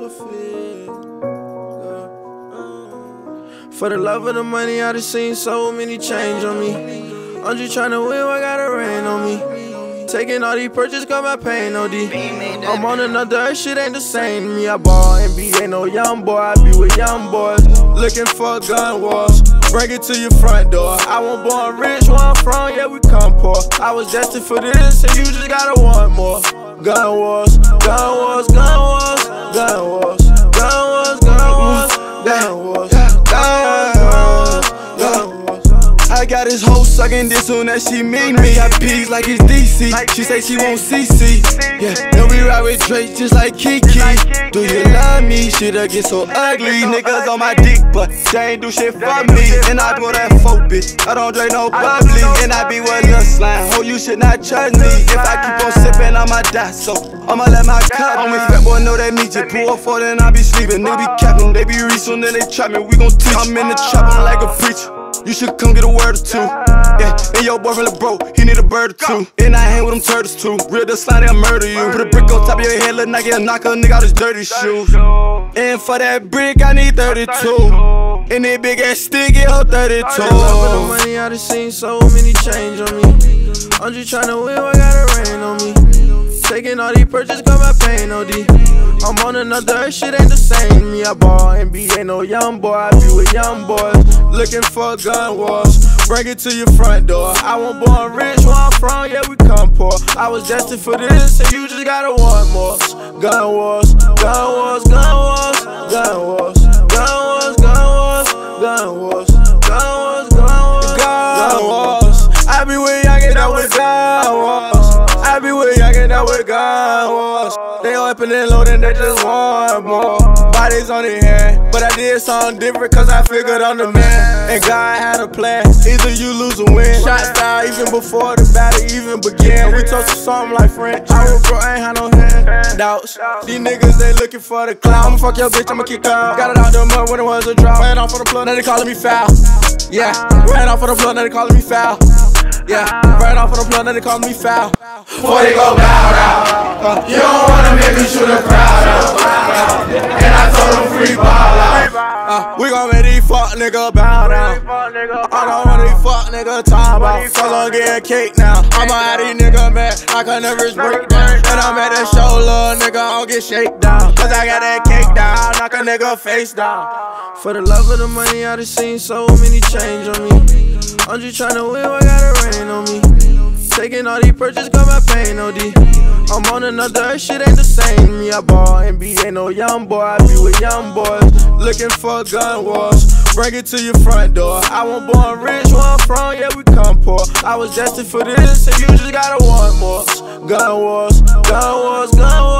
For the love of the money, I done seen so many change on me. I'm just trying to win, I got a rain on me. Taking all these Percocets, got my pain, OD. I'm on another, shit ain't the same to me. I ball NBA, no young boy, I be with young boys. Looking for gun wars, bring it to your front door. I want born rich, where I'm from, yeah, we come poor. I was destined for this, and you just gotta want more. Gun wars, gun wars gun got his hoe sucking this soon as she meet me. I peas like it's DC. She say she won't CC. Yeah, then we ride with Drake just like Kiki. Do you love me? Shit'll get so ugly. Niggas on my dick, but they ain't do shit for me. And I do that folk bitch. I don't drink no bubbly. And I be with Lil Slime. Ho, you should not trust me. If I keep on sipping, I'ma die. So I'ma let my cup. I'm with fat boy, know that me just pull up for then I be sleeping. They be capping, they be reaching, then they trap me. We gon' teach. I'm in the trap, I'm like a preacher. You should come get a word or two. Yeah, and your boyfriend look broke, he need a bird or two. And I hang with them turtles too. Real the slime, they'll murder you. Put a brick on top of your head, let knock it, knock a nigga out his dirty shoes. And for that brick, I need 32. And that big ass stick, it hold 32. For the love the money, I done seen so many change on me. I'm just tryna win, I got a rain on me. Taking all these Percocets, got my pain OD. I'm on another shit ain't the same. I ball NBA, no young boy. I be with young boys, looking for gun wars. Bring it to your front door. I was born rich, where I'm from, yeah, we come poor. I was destined for this, and you just gotta want more. Gun wars, gun wars, gun wars, gun wars, that with gun wars. They open and loading, they just want more. Bodies on the head, but I did something different cause I figured I'm the man. And God had a plan, either you lose or win. Shot style even before the battle even began. We talk to something like French. I was broke, ain't had no handouts. These niggas, they looking for the clout. I'ma fuck your bitch, I'ma kick out. Got it out the mud when it was a drought. Ran off for the plug, now they calling me foul. Yeah, ran off for the plug, now they calling me foul. Yeah, ran off for the plug, now they calling me foul. Before they go bow out. You don't wanna make me shoot a crowd out. And I told them free ball out. Uh, we gon' make these fuck nigga bow down. I don't want these fuck nigga time about. Cause I'm getting cake now. I'm a out these nigga man. I can never break down. And I'm at the show, little nigga, I'll get shake down. Cause I got that cake down. Knock a nigga face down. For the love of the money, I done seen so many change on me. I'm just tryna win, I got a rain on me. Taking all these Percocets, got my pain OD. I'm on another shit ain't the same me. I ball NBA, no young boy. I be with young boys, looking for gun wars. Bring it to your front door. I was born rich, where I'm from, yeah, we come poor. I was destined for this, and you just gotta want more. Gun wars, gun wars, gun